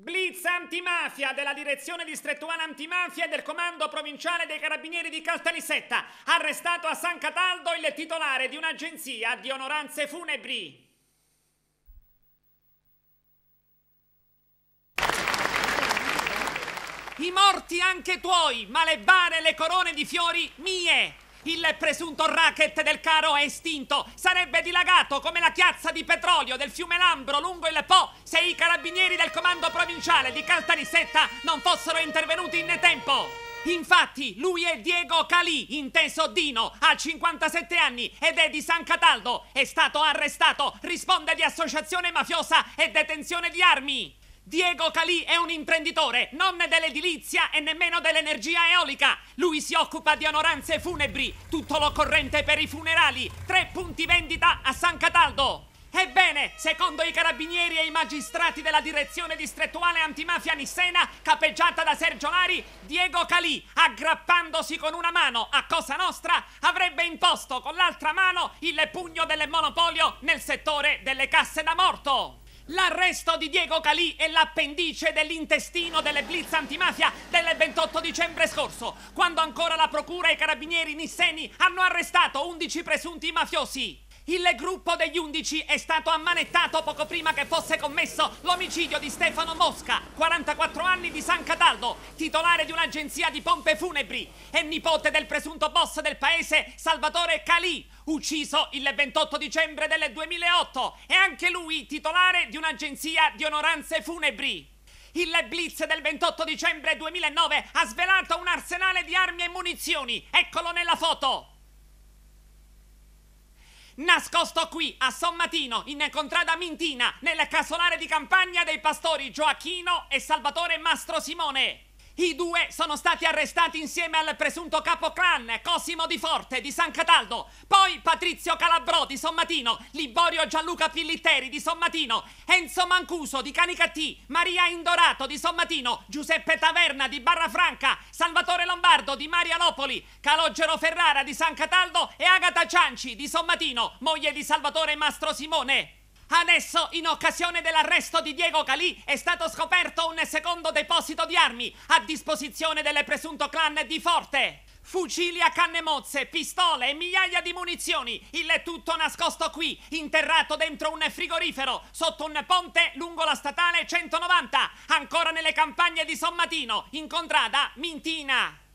Blitz antimafia della direzione distrettuale antimafia e del comando provinciale dei carabinieri di Caltanissetta. Arrestato a San Cataldo il titolare di un'agenzia di onoranze funebri. I morti anche tuoi, ma le bare e le corone di fiori mie. Il presunto racket del caro è estinto. Sarebbe dilagato come la chiazza di petrolio del fiume Lambro lungo il Po se i carabinieri del comando provinciale di Caltanissetta non fossero intervenuti in tempo. Infatti, lui è Diego Calì, inteso Dino, ha 57 anni ed è di San Cataldo. È stato arrestato, risponde di associazione mafiosa e detenzione di armi. Diego Calì è un imprenditore, non dell'edilizia e nemmeno dell'energia eolica. Lui si occupa di onoranze funebri, tutto l'occorrente per i funerali. Tre punti vendita a San Cataldo. Ebbene, secondo i carabinieri e i magistrati della direzione distrettuale antimafia Nissena, capeggiata da Sergio Lari, Diego Calì, aggrappandosi con una mano a Cosa Nostra, avrebbe imposto con l'altra mano il pugno del monopolio nel settore delle casse da morto. L'arresto di Diego Calì è l'appendice dell'intestino delle blitz antimafia del 28 dicembre scorso, quando ancora la procura e i carabinieri nisseni hanno arrestato 11 presunti mafiosi. Il gruppo degli undici è stato ammanettato poco prima che fosse commesso l'omicidio di Stefano Mosca, 44 anni di San Cataldo, titolare di un'agenzia di pompe funebri e nipote del presunto boss del paese Salvatore Calì, ucciso il 28 dicembre del 2008 e anche lui titolare di un'agenzia di onoranze funebri. Il blitz del 28 dicembre 2009 ha svelato un arsenale di armi e munizioni. Eccolo nella foto. Nascosto qui a Sommatino, in contrada Mintina, nel casolare di campagna dei pastori Gioacchino e Salvatore Mastro Simone. I due sono stati arrestati insieme al presunto capo clan Cosimo Di Forte di San Cataldo, poi Patrizio Calabrò di Sommatino, Liborio Gianluca Pillitteri di Sommatino, Enzo Mancuso di Canicattì, Maria Indorato di Sommatino, Giuseppe Taverna di Barrafranca, Salvatore Lombardo di Marianopoli, Calogero Ferrara di San Cataldo e Agata Cianci di Sommatino, moglie di Salvatore Mastro Simone. Adesso, in occasione dell'arresto di Diego Calì, è stato scoperto un secondo deposito di armi a disposizione del presunto clan di Forte. Fucili a canne mozze, pistole e migliaia di munizioni, il tutto nascosto qui, interrato dentro un frigorifero, sotto un ponte lungo la statale 190, ancora nelle campagne di Sommatino, in contrada Mintina.